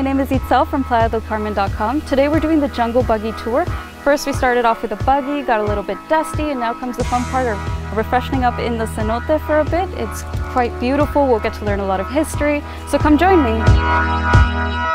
name is Itzel from PlayaDelCarmen.com. Today we're doing the Jungle Buggy Tour. First we started off with a buggy, got a little bit dusty, and now comes the fun part of refreshing up in the cenote for a bit. It's quite beautiful, we'll get to learn a lot of history, so come join me.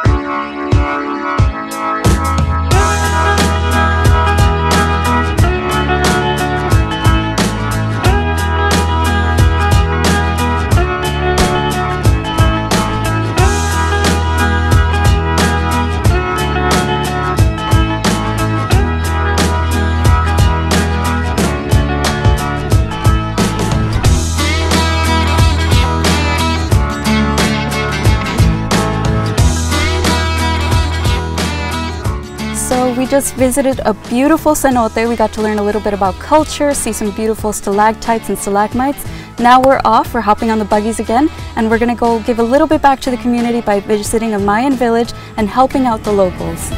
We just visited a beautiful cenote. We got to learn a little bit about culture, see some beautiful stalactites and stalagmites. Now we're off, we're hopping on the buggies again, and we're gonna go give a little bit back to the community by visiting a Mayan village and helping out the locals.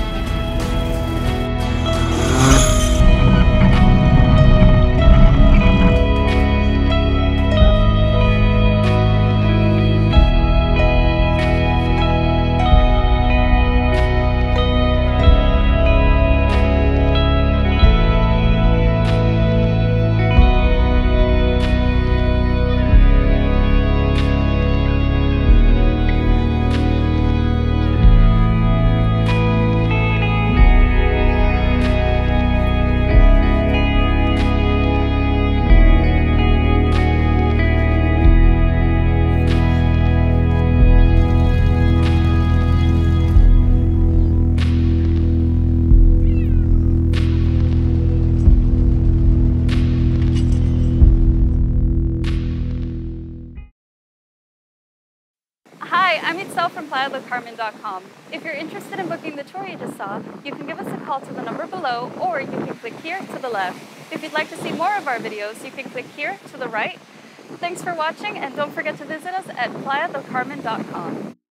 Hi, I'm Itzel from PlayaDelCarmen.com. If you're interested in booking the tour you just saw, you can give us a call to the number below or you can click here to the left. If you'd like to see more of our videos, you can click here to the right. Thanks for watching and don't forget to visit us at PlayaDelCarmen.com.